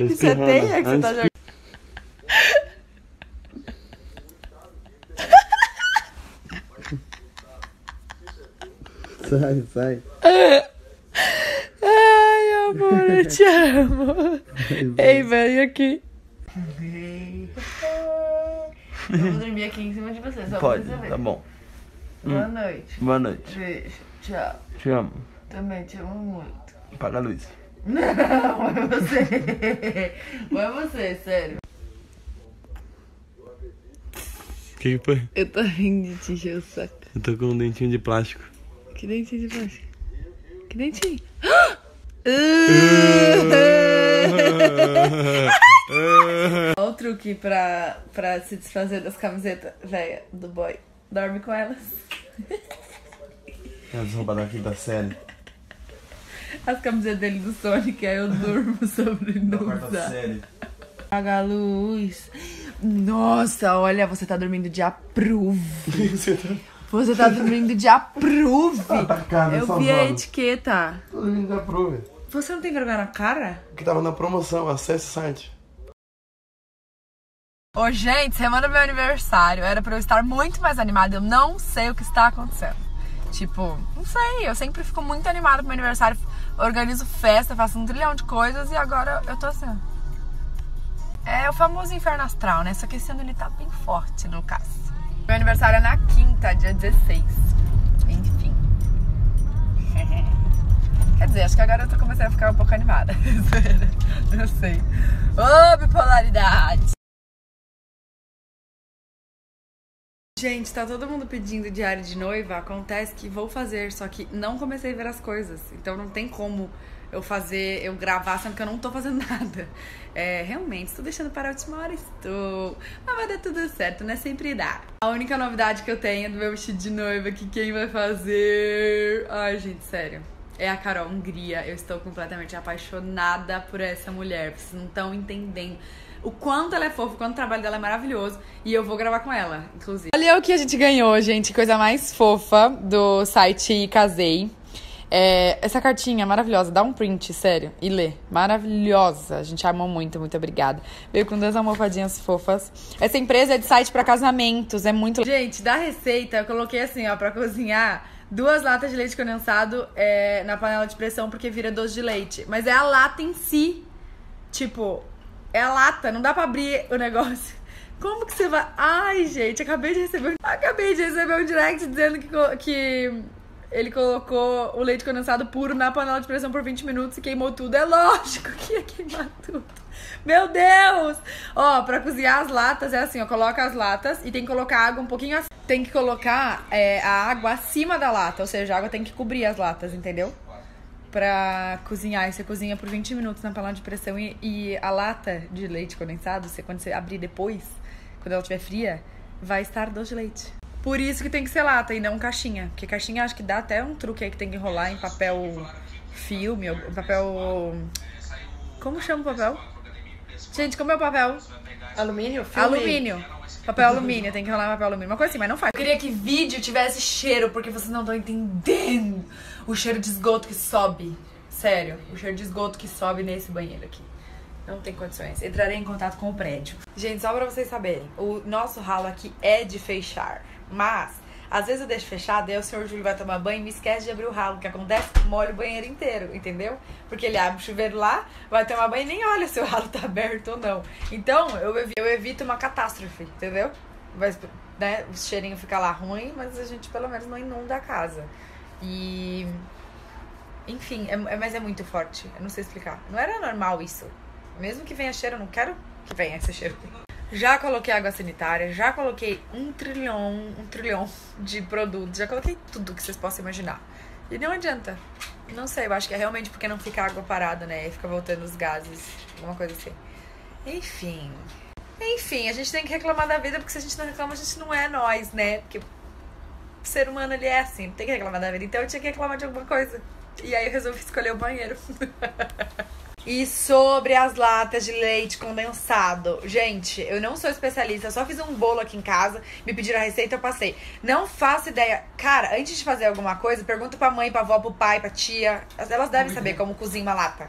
Isso é teia que você tá jogando. Sai, sai. Ai, amor, eu te amo. Ei, vem aqui. Eu vou dormir aqui em cima de você, só Pode, pra você ver. tá bom. Boa noite. Boa noite. Beijo. Tchau. Te amo. Também te amo muito. Apaga a luz. Não, é você. Não é você, sério. O que que foi? Eu tô rindo de te encher o saco. Eu tô com um dentinho de plástico. Que dentinho de plástico? Que dentinho? O truque pra, pra se desfazer das camisetas, velha, do boy. Dorme com elas. É as roupas da série. As camisetas dele do Sonic, aí eu durmo sobre série. Apaga a luz. Nossa, olha, você tá dormindo de approve. Você tá dormindo de approve. Atacado, Eu vi a etiqueta. Todo mundo da prova. Você não tem vergonha na cara? Que tava na promoção, acesse o site. Ô, gente, semana do meu aniversário. Era pra eu estar muito mais animada. Eu não sei o que está acontecendo. Tipo, não sei. Eu sempre fico muito animada pro meu aniversário. Organizo festa, faço um trilhão de coisas e agora eu tô assim. É o famoso inferno astral, né? Só que esse ano ele tá bem forte, no caso. Meu aniversário é na quinta, dia 16. Enfim. Quer dizer, acho que agora eu tô começando a ficar um pouco animada. não sei. Ô, bipolaridade! Gente, tá todo mundo pedindo diário de noiva. Acontece que vou fazer, só que não comecei a ver as coisas. Então não tem como eu fazer, eu gravar, sendo que eu não tô fazendo nada. É, realmente, estou deixando para a última hora, estou. Mas vai dar tudo certo, né? Sempre dá. A única novidade que eu tenho é do meu vestido de noiva, que quem vai fazer. Ai, gente, sério. É a Carol Hungria. Eu estou completamente apaixonada por essa mulher. Vocês não estão entendendo o quanto ela é fofa, o quanto o trabalho dela é maravilhoso. E eu vou gravar com ela, inclusive. Olha o que a gente ganhou, gente. Coisa mais fofa do site Casei. É, essa cartinha maravilhosa, dá um print, sério, e lê. Maravilhosa. A gente amou muito, muito obrigada. Veio com duas almofadinhas fofas. Essa empresa é de site pra casamentos, é muito. Gente, da receita, eu coloquei assim, ó, pra cozinhar. Duas latas de leite condensado é, na panela de pressão porque vira doce de leite. Mas é a lata em si. Tipo, é a lata, não dá pra abrir o negócio. Como que você vai. Ai, gente, acabei de receber. Acabei de receber um direct dizendo que, que ele colocou o leite condensado puro na panela de pressão por 20 minutos e queimou tudo. É lógico que ia queimar tudo. Meu Deus! Ó, pra cozinhar as latas é assim, ó, coloca as latas e tem que colocar água um pouquinho assim. Tem que colocar é, a água acima da lata, ou seja, a água tem que cobrir as latas, entendeu? Pra cozinhar. E você cozinha por 20 minutos na panela de pressão e, e a lata de leite condensado, você, quando você abrir depois, quando ela estiver fria, vai estar doce de leite. Por isso que tem que ser lata e não caixinha. Porque caixinha acho que dá até um truque aí que tem que enrolar em papel filme, papel. Como chama o papel? Gente, como é o papel? Alumínio? Filme? Alumínio. Papel alumínio, tem que enrolar em papel alumínio. Uma coisa assim, mas não faz. Eu queria que vídeo tivesse cheiro, porque vocês não estão entendendo o cheiro de esgoto que sobe. Sério, o cheiro de esgoto que sobe nesse banheiro aqui. Não tem condições. Entrarei em contato com o prédio. Gente, só pra vocês saberem, o nosso ralo aqui é de fechar. Mas, às vezes eu deixo fechado, aí o senhor Júlio vai tomar banho e me esquece de abrir o ralo. O que acontece? Molha o banheiro inteiro, entendeu? Porque ele abre o chuveiro lá, vai tomar banho e nem olha se o ralo tá aberto ou não. Então, eu evi- eu evito uma catástrofe, entendeu? Vai, né, o cheirinho fica lá ruim, mas a gente pelo menos não inunda a casa. E. Enfim, é, é- mas é muito forte. Eu não sei explicar. Não era normal isso. Mesmo que venha cheiro, eu não quero que venha esse cheiro. Já coloquei água sanitária, já coloquei um trilhão, um trilhão de produtos, já coloquei tudo que vocês possam imaginar. E não adianta. Não sei, eu acho que é realmente porque não fica água parada, né? E fica voltando os gases, alguma coisa assim. Enfim. Enfim, a gente tem que reclamar da vida, porque se a gente não reclama, a gente não é nós, né? Porque o ser humano ele é assim, tem que reclamar da vida. Então eu tinha que reclamar de alguma coisa. E aí eu resolvi escolher o banheiro. E sobre as latas de leite condensado. Gente, eu não sou especialista, eu só fiz um bolo aqui em casa, me pediram a receita, eu passei. Não faço ideia. Cara, antes de fazer alguma coisa, pergunta pra mãe, pra avó, pro pai, pra tia. Elas devem saber como cozinha uma lata.